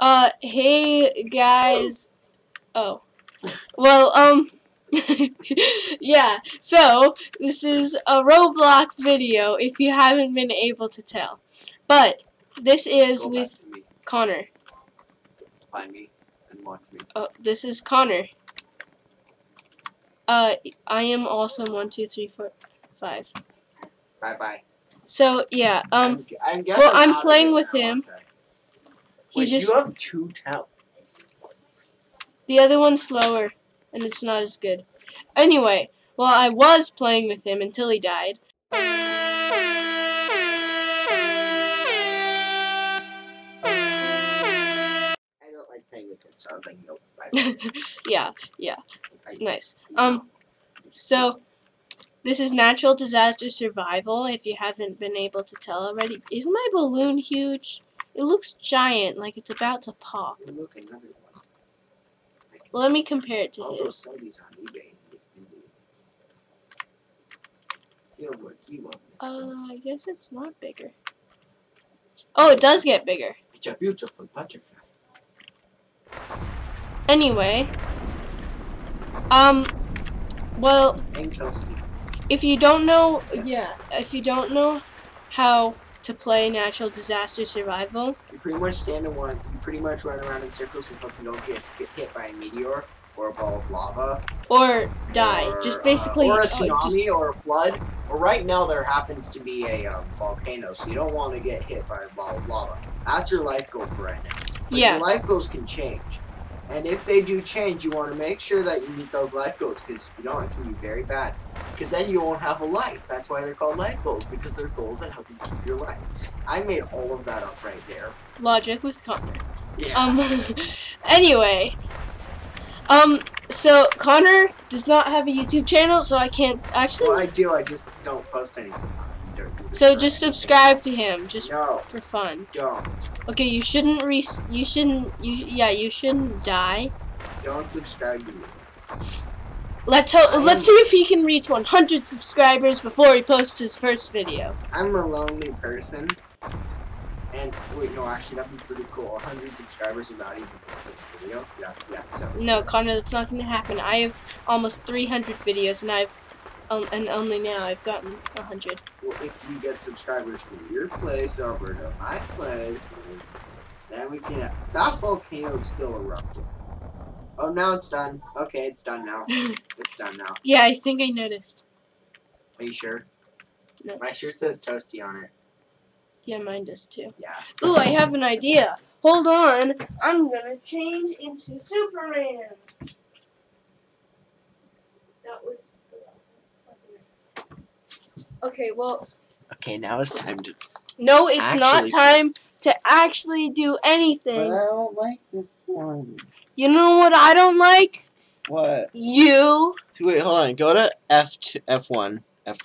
Uh, hey guys. Oh. Well, um. yeah, so this is a Roblox video if you haven't been able to tell. But this is Go with back to me. Connor. Find me and watch me. Oh, this is Connor. Uh, I am awesome. One, two, three, four, five. Bye bye. So yeah, um, I'm, I'm well, I'm playing it with him. okay. He Wait, just you have two talents. the other one's slower, and it's not as good. Anyway, well, I was playing with him until he died. I don't like playing with him, so I was like, nope. Yeah, yeah, nice. Um, so this is natural disaster survival. If you haven't been able to tell already, is my balloon huge? It looks giant, like it's about to pop. Look, another one. I can Well, let me compare it to his. sell these on eBay and get millions. Deal what you want. mister. Uh, I guess it's not bigger. Oh, it does get bigger. It's a beautiful butterfly. Anyway, um, well, if you don't know, yeah, if you don't know how to play natural disaster survival, You pretty much stand in one. You pretty much run around in circles and hope you don't get, get hit by a meteor or a ball of lava. or die, or, just uh, basically, or a uh, tsunami just- or a flood. Or right now there happens to be a um, volcano, so you don't want to get hit by a ball of lava. That's your life goal for right now. But yeah, Your life goals can change. And if they do change, you want to make sure that you meet those life goals because if you don't, it can be very bad. Because then you won't have a life. That's why they're called life goals because they're goals that help you keep your life. I made all of that up right there. logic with Connor. Yeah. Um, anyway, um, so Connor does not have a YouTube channel, so I can't actually. well, I do. I just don't post anything. So just subscribe to him, just No, for fun. don't. Okay, you shouldn't re. You shouldn't. You yeah. You shouldn't die. Don't subscribe to me. Let's ho- let's see if he can reach 100 subscribers before he posts his first video. I'm a lonely person. And wait, no, actually, that'd be pretty cool. 100 subscribers without even posting a video. Yeah, yeah, No, Connor, that's not to happen. I have almost 300 videos, and I've um, and only now I've gotten a 100. Well, if you get subscribers from your place over to my place, then, then we can. That volcano's still erupting. Oh, now it's done. Okay, it's done now. It's done now. yeah, I think I noticed. Are you sure? No. My shirt says toasty on it. Yeah, mine does too. Yeah. Ooh, I have an idea. Hold on. I'm gonna change into Superman. That was. Wasn't it? Okay, well, Okay, now it's time to. no, it's not time to actually do anything. I don't like this one. You know what I don't like? What? You. Wait, hold on. Go to F two, F one. F.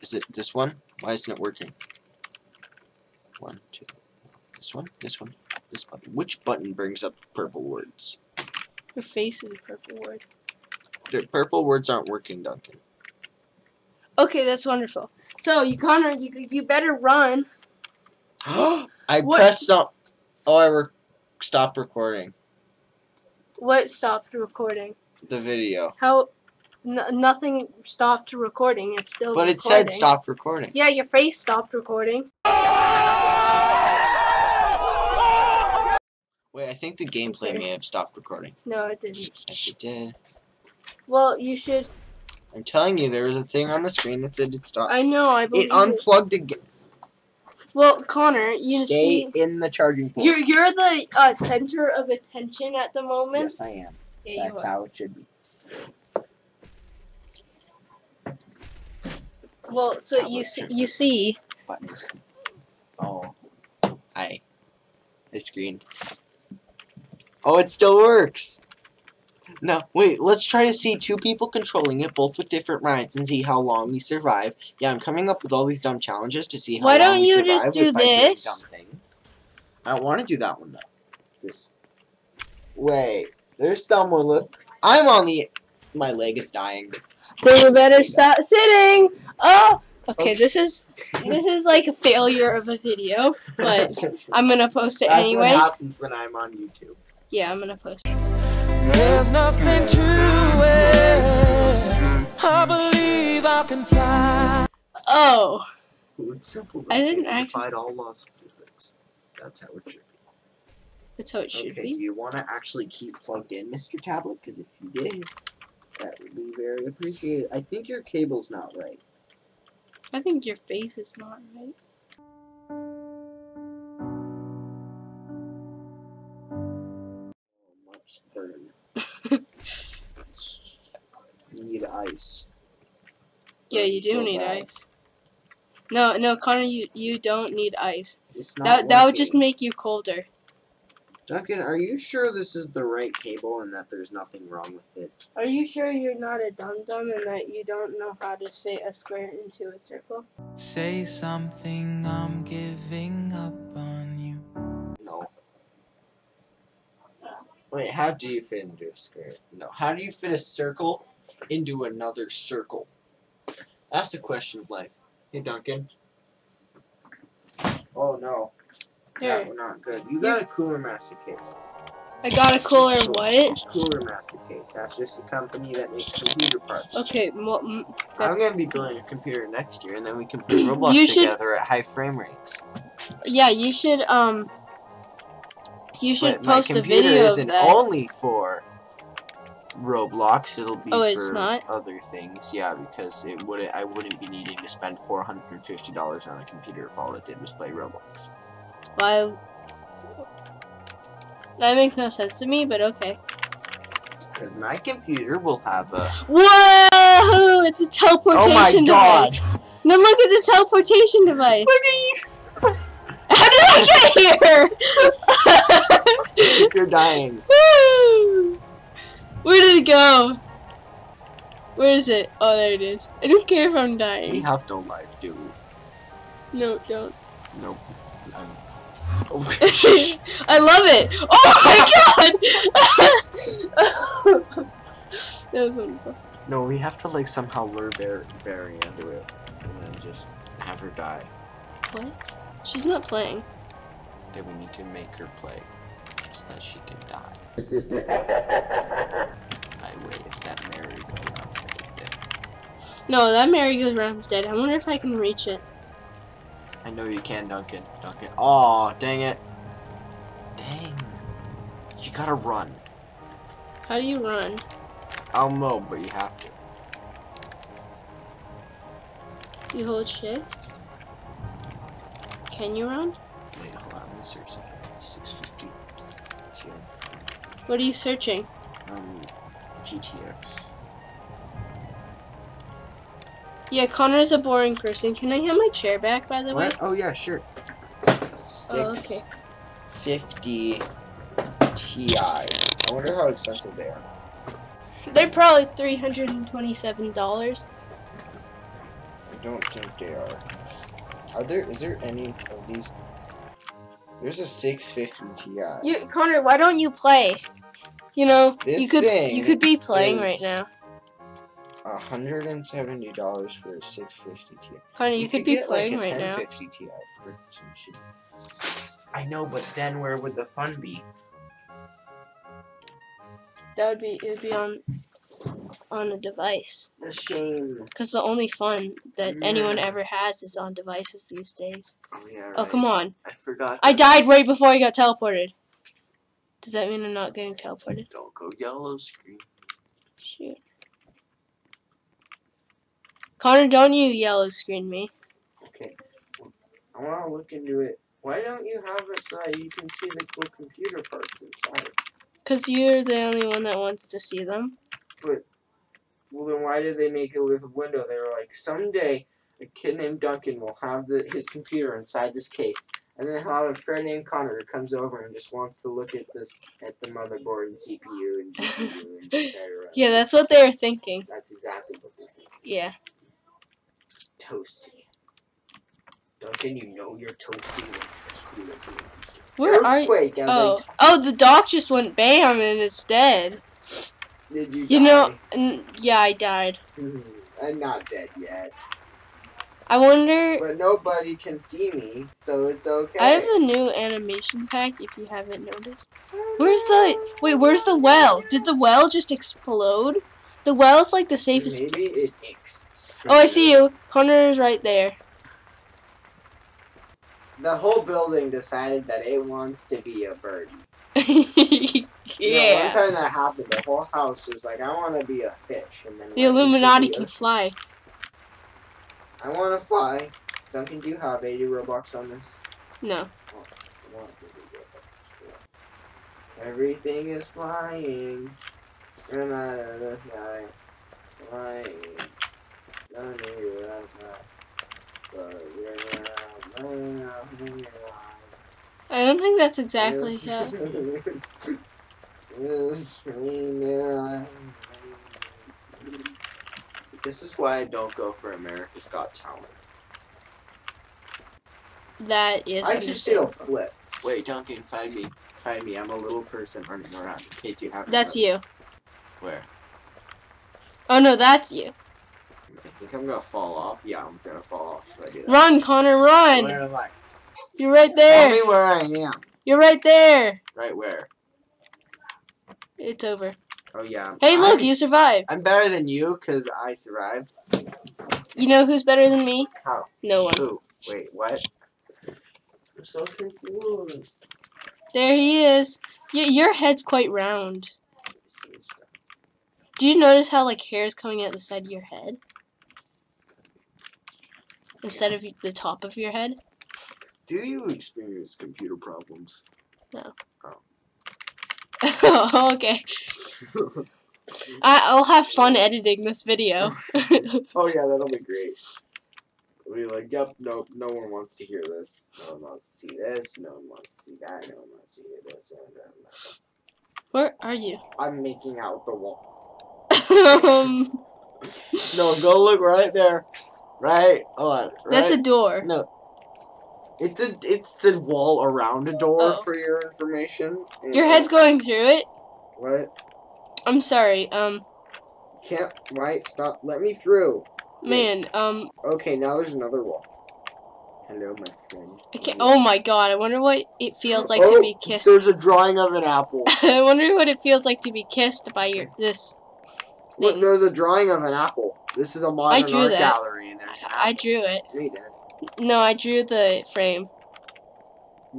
Is it this one? Why isn't it working? One, two. This one. This one. This button. Which button brings up purple words? Your face is a purple word. The purple words aren't working, Duncan. Okay, that's wonderful. So, you Connor, you you better run. I What- pressed stop. Oh, I re- stopped recording What stopped recording? the video, How? N- nothing stopped recording. It's still. but it said stop recording. Yeah, your face stopped recording. Wait, I think the gameplay may have stopped recording. No, it didn't. Yes, it did. Well, you should. I'm telling you, there was a thing on the screen that said it stopped. I know. I believe It unplugged again. Well, Connor, you Stay see, in the charging port. you're you're the uh, center of attention at the moment. Yes, I am. Yeah, That's how it should be. Well, so How you see, you see. Button. Oh. Hi. The screen. Oh, it still works. No, wait, let's try to see two people controlling it, both with different rides, and see how long we survive. Yeah, I'm coming up with all these dumb challenges to see how Why long don't we you survive just do with by doing this? dumb things. I don't want to do that one, though. This. Wait, there's someone, look. I'm on the... My leg is dying. Then you better stop sitting. Oh, Okay, this is this is like a failure of a video, but I'm gonna post it That's anyway. what happens when I'm on YouTube. Yeah, I'm gonna post it. There's nothing to it. I believe I can fly. Oh, It's simple. I didn't though. actually- Defied all laws of physics. That's how it should be. that's how it should okay, be. do you want to actually keep plugged in, Mr. Tablet? Because if you did, that would be very appreciated. I think your cable's not right. I think your face is not right. Much you need ice. Yeah, you do so need bad. ice. No, no, Connor, you you don't need ice. It's not That that would just make you colder. Duncan, are you sure this is the right cable and that there's nothing wrong with it? Are you sure you're not a dum dum and that you don't know how to fit a square into a circle? Say something, I'm giving up Wait, how do you fit into a square? No. How do you fit a circle into another circle? That's the question of life. Hey, Duncan. Oh no. Here, That's not good. You got a Cooler Master case. I got a cooler. What? Cooler Master case. That's just a company that makes computer parts. Okay, well, I'm gonna be building a computer next year, and then we can play Roblox You should- together at high frame rates. yeah. You should um. You should But my post a video of isn't that. only for Roblox. It'll be Oh, for not? other things. Yeah, because it would I wouldn't be needing to spend four hundred and fifty dollars on a computer if all it did was play Roblox. Why? That makes no sense to me, but okay. Because my computer will have a. Whoa! It's a oh teleportation oh God. device. Now look at the teleportation device. Look at you! How did I get here? You're dying. Woo! Where did it go? Where is it? Oh, there it is. I don't care if I'm dying. We have no life, dude. No, don't. Nope. I love it. Oh my god! that was wonderful. no, we have to like somehow lure Bar- Barry into it, and then just have her die. What? She's not playing. Then we need to make her play, so that she can die. I wait if that merry-go-round right there. No, that merry-go-round's dead. I wonder if I can reach it. I know you can, Duncan. Duncan. Oh, dang it. Dang. You gotta run. How do you run? I'll mow, but you have to. You hold shift? Can you run? Wait, hold on. Let me search something. 650. Here. What are you searching? Um, GTX. Yeah, Connor's a boring person. Can I have my chair back, by the way? What? Oh, yeah, sure. Oh, okay. 650 Ti. I wonder how expensive they are. They're probably three hundred and twenty-seven dollars. I don't think they are. Are there? Is there any of these? There's a 650 Ti. You, Connor, why don't you play? You know, you could thing you could be playing is- right now. hundred and seventy dollars for a 650 Ti. Connor, you, could, be get, playing like, a right now. 1050 Ti for some shit. I know, but then where would the fun be? That would be it would be on on a device. The shame. Because the only fun that anyone ever has is on devices these days. Oh yeah. Oh come on! I forgot. I died right before I got teleported. Does that mean I'm not getting teleported? Don't go yellow screen. Shoot. Connor, don't you yellow screen me. Okay. I want to look into it. Why don't you have it so that you can see the cool computer parts inside? Because you're the only one that wants to see them. Well, then why did they make it with a window? They were like, someday a kid named Duncan will have the, his computer inside this case, and then he'll have a friend named Connor who comes over and just wants to look at this at the motherboard and CPU and GPU and etc. Yeah, that's what they were thinking. that's exactly what they think. Yeah. Toasty. Duncan, you know you're toasty. when it's cool as it. Where are you? Earthquake, Oh, like, oh, the dock just went bam and it's dead. Did you You die? know, n- yeah, I died. I'm not dead yet. I wonder. But nobody can see me, so it's okay. I have a new animation pack. If you haven't noticed, where's the wait? Where's the well? Did the well just explode? The well's like the safest. Maybe place. it. Oh, I see you. Connor is right there. The whole building decided that it wants to be a bird. yeah. One time that happened, the whole house was like, I want to be a fish. And then The Illuminati can fly. I want to fly. Duncan, do you have 80 Robux on this? No. Oh, I want 80 Robux. Yeah. Everything is flying. Out of the sky. Flying. Don't need you now. But you're not flying out in your life. I don't think that's exactly how. This is why I don't go for America's Got Talent. That is. I just did a flip. Wait, Duncan, find me. Find me. I'm a little person running around. In case you haven't. That's noticed. you. Where? Oh no, that's you. I think I'm gonna fall off. Yeah, I'm gonna fall off. So I do that. Run, Connor, run! Where am I? You're right there. Tell me there. where I am. You're right there. Right where? It's over. Oh yeah. Hey, look, I'm, you survived. I'm better than you because I survived. You know who's better than me? How? No one. Who? Wait, what? I'm so confused. There he is. Y- your head's quite round. Do you notice how like hair is coming out the side of your head instead of the top of your head? Do you experience computer problems? okay. I- I'll have fun editing this video. Oh yeah, that'll be great. We'll like, yep, nope, no one wants to hear this. No one wants to see this. No one wants to see that. No one wants to hear this. and that. Where are you? I'm making out the wall. um, No, go look right there. Right, hold on. Right. that's a door. no. It's a it's the wall around a door Oh. for your information. Your head's going through it. what? I'm sorry. Um, Can't right? Stop. Let me through. man. Um, Okay, now there's another wall. Hello, my friend. I can't. Oh my god. I wonder what it feels like to Oh, be kissed. There's a drawing of an apple. I wonder what it feels like to be kissed by your this. Look, there's a drawing of an apple. This is a modern art that. gallery, and there's an apple. I drew it. No. No, I drew the frame.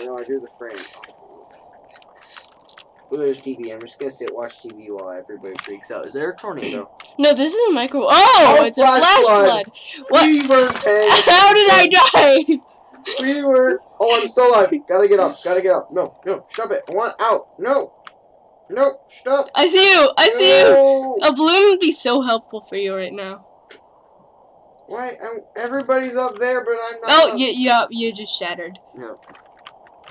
No, I drew the frame. Oh, there's TV. I'm just gonna sit watch TV while everybody freaks out. Is there a tornado? no, this is a micro. Oh, Oh, it's a flash flash flood. flood. What? We were paying How did I die? We were. Oh, I'm still alive. Gotta get up. Gotta get up. No, no, stop it. I want out. No, no, stop. I see you. I see you. A balloon would be so helpful for you right now. Why? I'm, everybody's up there, but I'm not. Oh, up. you, you, you just shattered. No.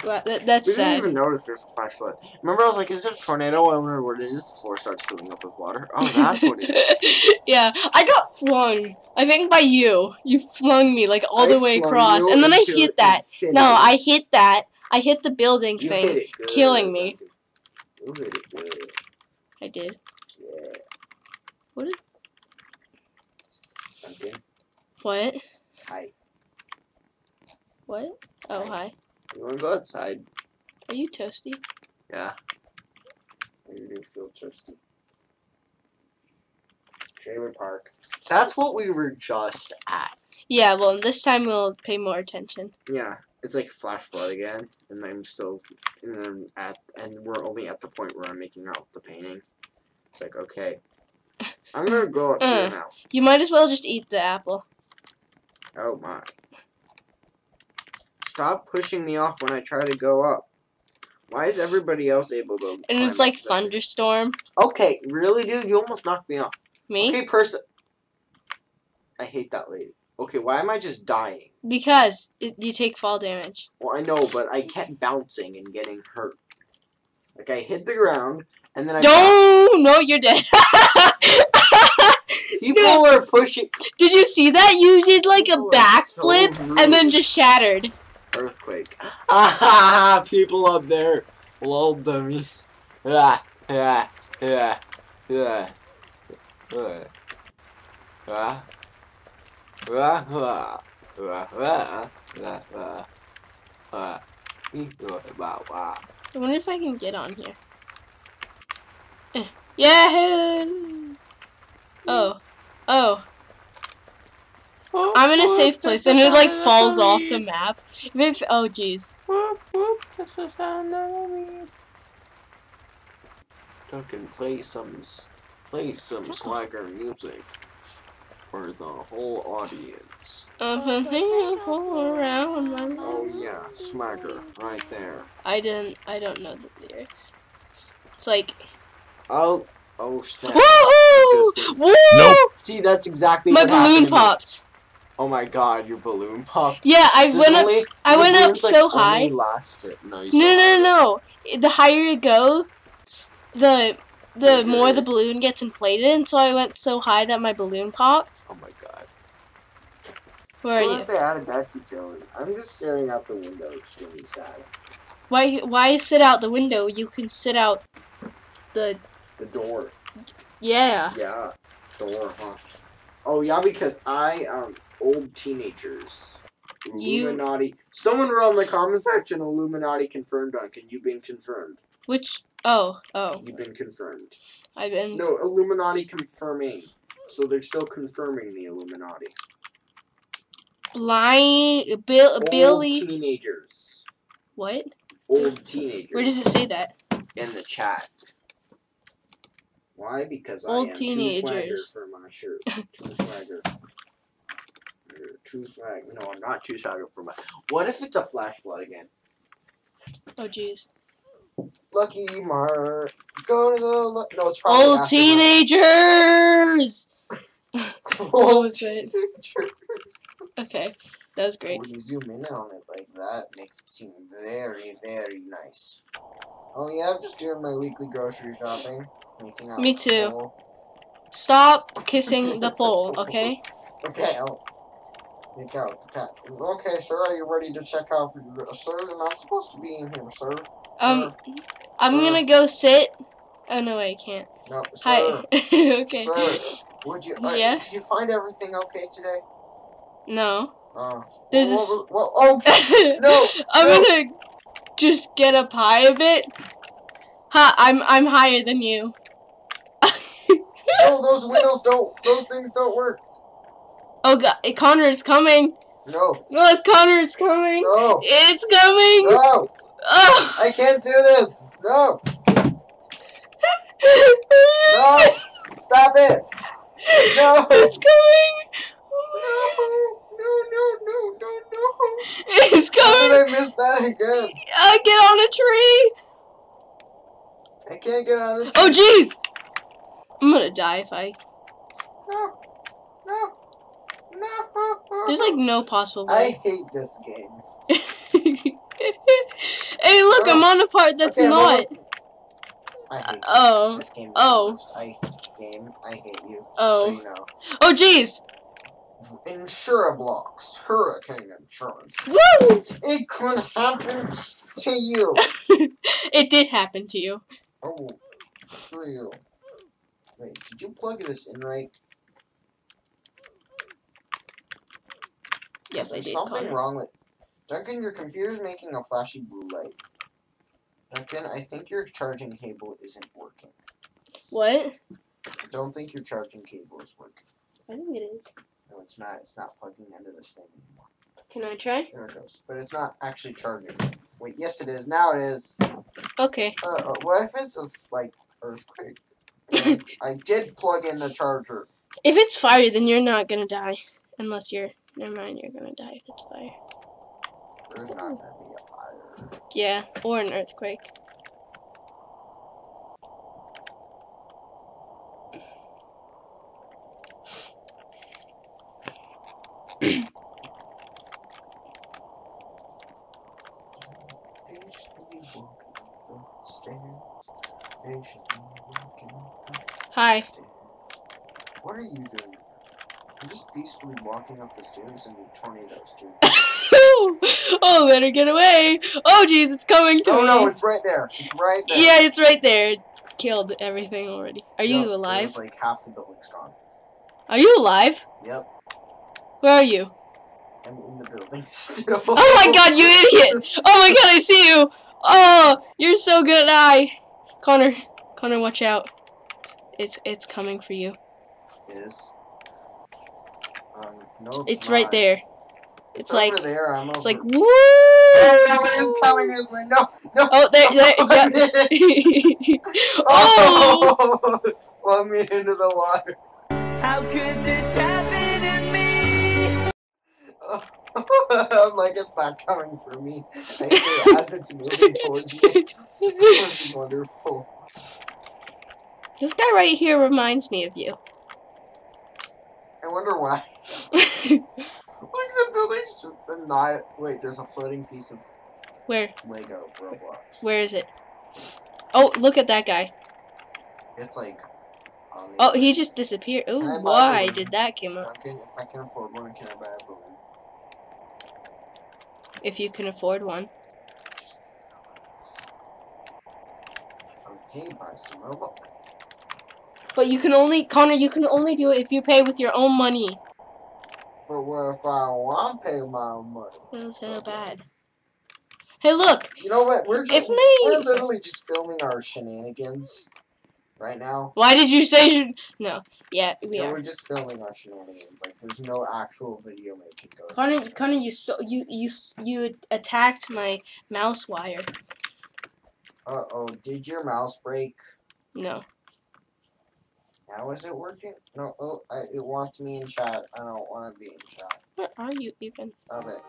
Well, that, that's We didn't even notice there's a flash flood. Remember, I was like, "Is it a tornado?" I wonder what it is. The floor starts filling up with water. Oh, that's what it is. yeah, I got flung. I think by you. You flung me like all I the way across, and then I hit that. infinity. No, I hit that. I hit the building You thing. hit it good, killing me. You hit it good. I did. Yeah. What is Okay. What? Hi. What? Oh hi. You wanna go outside? Are you toasty? Yeah. You do feel thirsty. Trailer park. That's what we were just at. Yeah. Well, this time we'll pay more attention. Yeah. It's like flash flood again, and I'm still, and then at, and we're only at the point where I'm making out the painting. It's like okay, I'm gonna go up here Uh. now. You might as well just eat the apple. Oh my! Stop pushing me off when I try to go up. Why is everybody else able to? And it's like thunderstorm. Okay, really, dude, you almost knocked me off. Me? Okay, person. I hate that lady. Okay, why am I just dying? Because it, you take fall damage. Well, I know, but I kept bouncing and getting hurt. Like I hit the ground, and then I. Don't. No, you're dead. People No. were pushing. Did you see that? You did like a People are so backflip rude. and then just shattered. Earthquake. Ah, people up there. Lol, dummies. Ah, ah, ah, ah, ah, ah. Wah, wah. Wah, wah. Wah, wah. Wah. Ee, wah, wah, wah. I wonder if I can get on here. Eh. Yeah. Oh. Oh. I'm in a safe place and it like falls off the map. If oh jeez. Whoop, whoop, that's the sound that I need. Duncan, play some, play some swagger music for the whole audience. I've been all around my Oh yeah, swagger, right there. I didn't. I don't know the lyrics. It's like Oh, oh snap. woohoo! Just- Woo! Nope. See, that's exactly My what happened balloon to me. popped. Oh my god, your balloon popped. Yeah, I Does went up. I your went up balloons, like, so high. last for- no, you No, still no, no. The higher you go, s- the the more the balloon gets inflated, and so I went so high that my balloon popped. Oh my god. Where are you? they added that detail? I'm just staring out the window, extremely sad. Why? Why sit out the window? You can sit out the The door. yeah. Yeah, door, huh? Oh yeah, because I um old teenagers. You- Illuminati. Someone wrote in the comment section, Illuminati confirmed, Duncan. You've been confirmed. Which? Oh, oh. You've been confirmed. I've been. No, Illuminati confirming. So they're still confirming the Illuminati. Blind Bill Old Billy. teenagers. What? Old teenagers. Where does it say that? in the chat. Why? Because I Old am teenagers. too swagger for my shirt. Too swagger. Too swag. No, I'm not too swagger for my. What if it's a flash flood again? Oh jeez. Lucky Mark. Go to the. No, it's probably Old after teenagers. Old was it? teenagers. Okay, that was great. When you zoom in on it like that, makes it seem very, very nice. Oh yeah, I'm just doing my weekly grocery shopping. Making out Me too. Stop kissing the pole, okay? Okay, I'll make out with the cat. Okay, sir, are you ready to check out sir? You're not supposed to be in here, sir. Um, Sir. I'm Sir. gonna go sit. Oh no, I can't. No, sir. Hi. okay. Sir, would you? Yeah? Did you find everything okay today? No. Oh. There's well, this. Well, well, oh, no. I'm no. gonna just get up high a bit. Ha! I'm I'm higher than you. No, those windows don't. Those things don't work. Oh god, Connor's coming. No. Look, Connor's coming. No. It's coming. No. Oh. I can't do this. No. No. Stop it. No. It's coming. No. No. No. No. No. No. It's How did I miss that again? Uh, get on a tree. I can't get on the. Oh jeez. I'm gonna die if I. No. No. No. There's like no possible I hate this game. hey, look, I'm on a part that's Okay, not. I hate Oh. this game. Oh. Oh. I hate this game. I hate you. Oh. So you know. Oh jeez. Insurablocks. Hurricane insurance. Woo! It could happen to you. It did happen to you. Oh, for you. Wait, did you plug this in right? Yes, I did. something Connor. wrong with Duncan. Your computer's making a flashy blue light. Duncan, I think your charging cable isn't working. What? I don't think your charging cable is working. I think it is. No, it's not. It's not plugging into this thing anymore. Can I try? There it goes. But it's not actually charging. Wait, yes it is. Now it is. Okay. Uh, uh, what if it's just like earthquake? I did plug in the charger. If it's fire, then you're not gonna die. Unless you're. Never mind, you're gonna die if it's fire. There's not gonna be a fire. Yeah, or an earthquake. Patiently walking up the stairs. Patiently walking up the Hi. What are you doing? I'm just peacefully walking up the stairs and tornadoes, dude. oh, better get away. Oh, jeez, it's coming to Oh me. no, it's right there. It's right there. yeah, it's right there. It killed everything already. Are you alive? Like half the building's gone. Are you alive? Yep. Where are you? I'm in the building still. Oh my god, you idiot! Oh my god, I see you! Oh, you're so good at eye. Connor, Connor, watch out. It's it's coming for you. Is. Um, no, It's right there. It's, It's like over there. I'm it's over. like woo. Oh no! It is coming this way. No, no. Oh, there, there, yeah. oh! oh! Flung me into the water. How could this happen to me? I'm like, it's not coming for me. Actually, as it's moving towards me, this is wonderful. This guy right here reminds me of you. I wonder why. Look, at the building's just not. Wait, there's a floating piece of Where? Lego Roblox. Where is it? Oh, look at that guy. It's like. Oh, he just disappeared. Oh, why did that come up? If I can afford one, can I buy a balloon? If you can afford one. Okay, buy some Roblox. But you can only, Connor, you can only do it if you pay with your own money. But what if I want to pay my own money? That's so bad. Hey, look! You know what? We're just, It's We're literally just filming our shenanigans right now. Why did you say you... No. Yeah, we yeah, are. we're just filming our shenanigans. Like, there's no actual video making going. Connor, on. Connor, you sto- you you you attacked my mouse wire. Uh oh, did your mouse break? No. How is it working? No, oh, I, it wants me in chat. I don't want to be in chat. Where are you even? Stop it.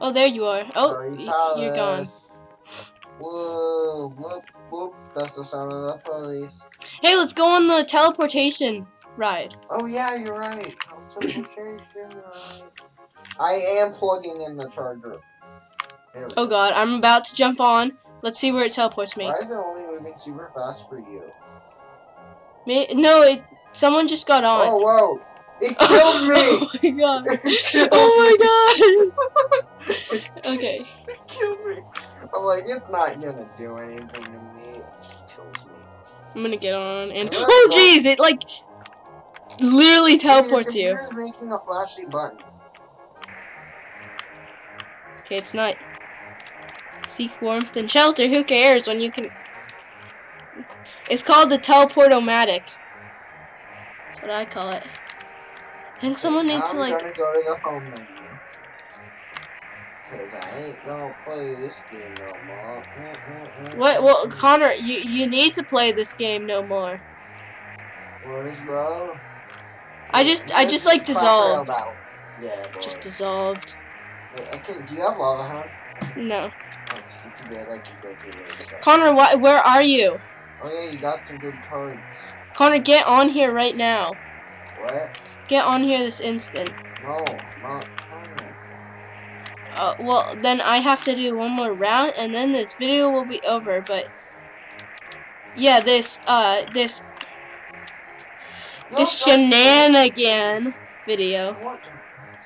Oh, there you are. Oh, you're gone. Whoa, whoop, whoop. That's the sound of the police. Hey, let's go on the teleportation ride. Oh yeah, you're right. Teleportation ride. I am plugging in the charger. Oh go. god, I'm about to jump on. Let's see where it teleports me. Why is it only moving super fast for you? No, it. Someone just got on. Oh whoa! It oh killed me. oh my god. Oh my god. okay. It killed me. I'm like, it's not gonna do anything to me. It kills me. I'm gonna get on and. Oh jeez, it like literally teleports Your you. computer's making a flashy button. Okay, it's not. Seek warmth and shelter. Who cares when you can? It's called the teleportomatic. That's what I call it. I think someone needs to like. I'm gonna go to the home menu. Cause I ain't gonna play this game no more. What? Well. Connor, you you need to play this game no more. What is love? I just I just like dissolved. Yeah, boy. Just dissolved. Wait, I can, do you have lava hound? No. Oh, if you did, I can go through this. Connor, wh- where are you? Oh yeah, you got some good cards. Connor, get on here right now. What? Get on here this instant. No, not coming. Uh, well, then I have to do one more round, and then this video will be over. But yeah, this uh this You this shenanigan video.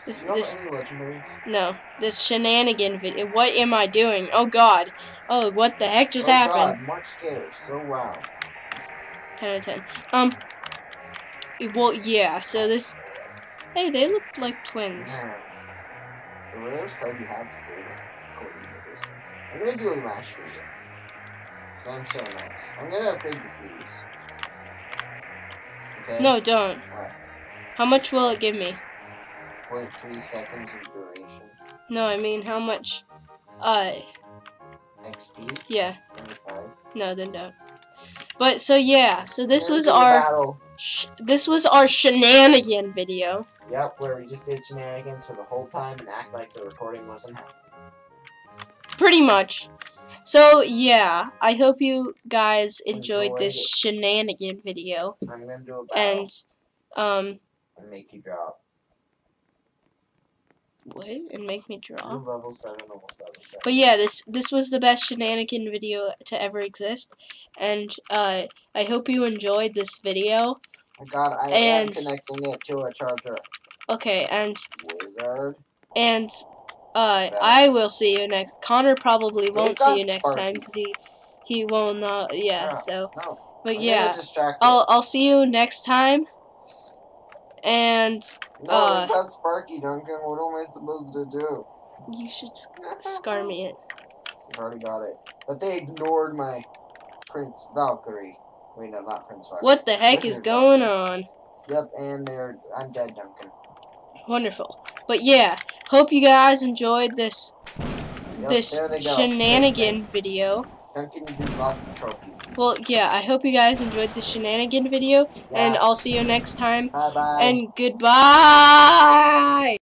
This, this no, this shenanigan video. What am I doing? Oh God! Oh, what the heck just oh, happened? God, Mark scares. So wow. Ten out of ten. Um. Well, yeah. So this. Hey, they look like twins. The card you have to go according to this. I'm gonna do a match video. Cause I'm so nice. I'm gonna big freeze. Okay? No, don't. Alright. How much will it give me? 0.3 seconds of duration. No, I mean how much. Uh, XP, yeah. 25. No, then don't. But so yeah, so this was gonna do a our Battle. this was our shenanigan video. Yep, where we just did shenanigans for the whole time and act like the recording wasn't happening. Pretty much. So yeah, I hope you guys enjoyed Enjoyed this it. shenanigan video I'm gonna do a battle and um and make you drop. What and make me draw. level 7, level 7. But yeah, this this was the best shenanigan video to ever exist, and uh, I hope you enjoyed this video. Oh God, I and- am connecting it to a charger. Okay, and Wizard. and uh, I will see you next. Connor probably won't see you next time because he he will not. Yeah. Yeah. So, No. but I'm yeah, I'll I'll see you next time. And No, Uh, it's not Sparky, Duncan. What am I supposed to do? you should scar me it. I've already got it. But they ignored my Prince Valkyrie. Wait, no, not Prince Valkyrie. What the heck is going Valkyrie. on? Yep, and they're I'm dead, Duncan. Wonderful. But yeah, hope you guys enjoyed this Yep, this there they go. shenanigan video. Duncan just lost trophies. Well, yeah, I hope you guys enjoyed this shenanigan video, and I'll see you next time. Bye bye. And goodbye.